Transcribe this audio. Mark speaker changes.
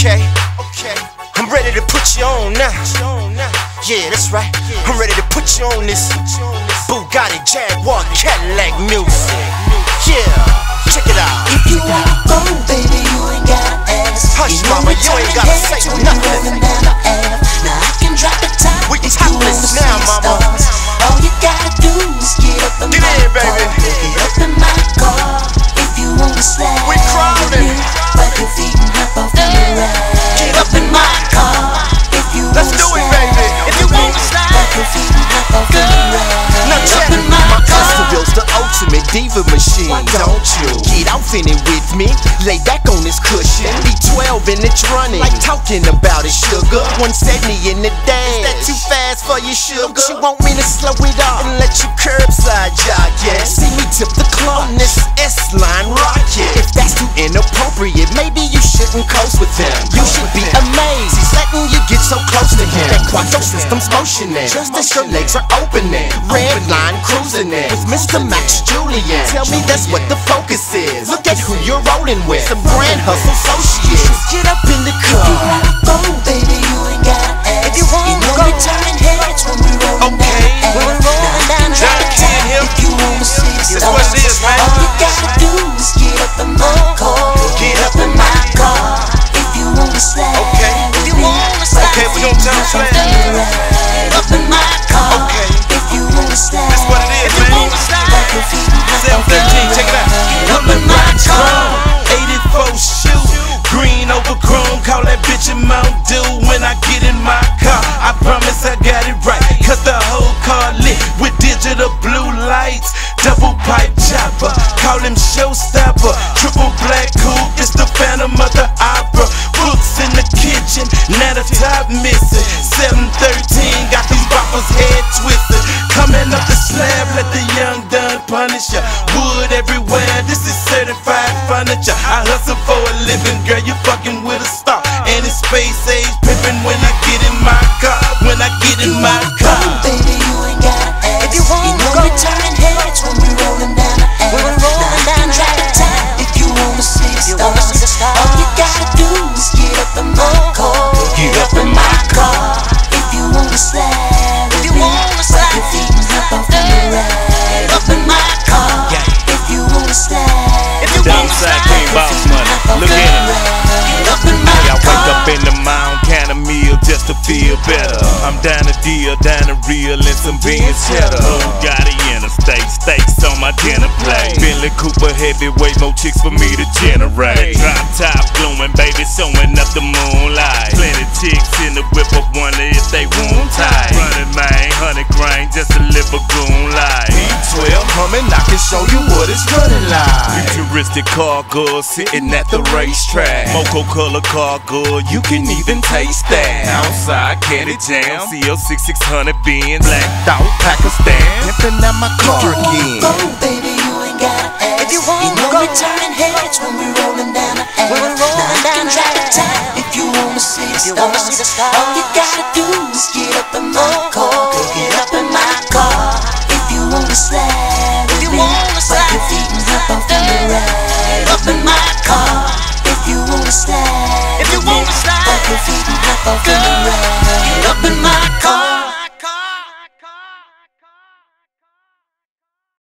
Speaker 1: Okay, okay. I'm ready to put you on now. Yeah, that's right. I'm ready to put you on this Bugatti Jaguar Cadillac music. Yeah, check it out.
Speaker 2: If you wanna go, baby, you ain't gotta ask.
Speaker 1: Hush, mama,
Speaker 2: me
Speaker 1: you ain't gotta
Speaker 2: heads
Speaker 1: say nothing.
Speaker 2: In
Speaker 1: it
Speaker 2: with me,
Speaker 1: lay back on this cushion. Be 12 and it's running, like talking about it, sugar. 170 in the dash. Is that too fast for you, sugar? You want me to slow it up and let you curbside jog, yeah? See me tip the club on this S-line rocket. If that's too inappropriate, maybe you shouldn't coast with him. You should be amazed, he's letting you get so close to him. System's motioning, just as your legs are opening. Red line cruising in with Mr. Max Julien. Tell me that's what the focus is. Look at who you're rolling with. Some brand hustle associates. Get up In the
Speaker 2: mound,
Speaker 1: can
Speaker 2: a meal just to feel better.
Speaker 1: I'm
Speaker 2: down to deal,
Speaker 1: down to real,
Speaker 2: and some beans cheddar. Bugatti interstate, steaks on my dinner plate. Bentley Cooper
Speaker 1: heavyweight,
Speaker 2: more
Speaker 1: chicks for
Speaker 2: me to
Speaker 1: generate.
Speaker 2: Drop
Speaker 1: top
Speaker 2: glowing,
Speaker 1: baby, showing
Speaker 2: up
Speaker 1: the
Speaker 2: moonlight.
Speaker 1: Plenty
Speaker 2: chicks in the
Speaker 1: what
Speaker 2: it's running like. Futuristic car sitting at the racetrack. Moco color car
Speaker 3: you can even taste that. Outside candy jam, CL6600 600 bins, black thought Pakistan. Pimping out my car again. Go,
Speaker 2: baby, you ain't gotta ask.
Speaker 1: If you want you
Speaker 2: know
Speaker 1: go.
Speaker 2: we turning heads when we rolling down the ass.
Speaker 1: When we rolling down the
Speaker 2: ass. If you wanna see the stars, all you gotta do is get up in my uh-huh. car.
Speaker 3: Get up in my
Speaker 2: car. If you wanna slap.